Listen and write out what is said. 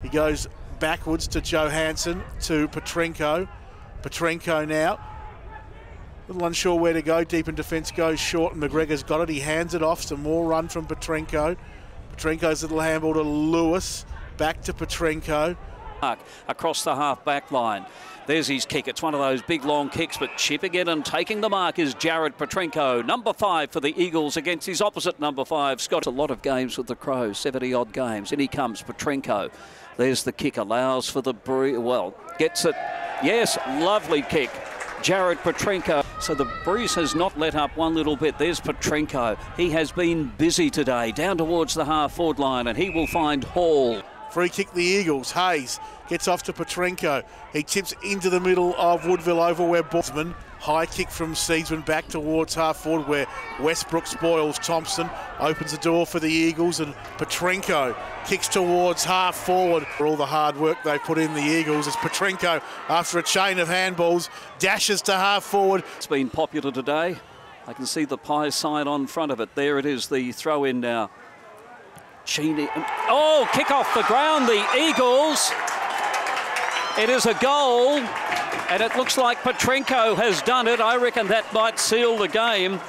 He goes backwards to Johansson, to Petrenko. Petrenko now. Little unsure where to go. Deep in defence goes short, and McGregor's got it. He hands it off. Some more run from Petrenko. Petrenko's little handball to Lewis. Back to Petrenko. Across the half back line. There's his kick. It's one of those big long kicks, but chipping it and taking the mark is Jared Petrenko. Number five for the Eagles against his opposite number five, Scott. A lot of games with the Crows, 70 odd games. In he comes, Petrenko. There's the kick, allows for the breeze. Well, gets it. Yes, lovely kick. Jared Petrenko. So the breeze has not let up one little bit. There's Petrenko. He has been busy today, down towards the half forward line, and he will find Hall. Free kick the Eagles. Hayes gets off to Petrenko. He tips into the middle of Woodville over where Bosman. High kick from Seedsman back towards half forward where Westbrook spoils Thompson. Opens the door for the Eagles and Petrenko kicks towards half forward. For all the hard work they put in the Eagles as Petrenko, after a chain of handballs, dashes to half forward. It's been popular today. I can see the pie sign on front of it. There it is, the throw in now. Cheney. Oh, kick off the ground, the Eagles. It is a goal, and it looks like Petrenko has done it. I reckon that might seal the game.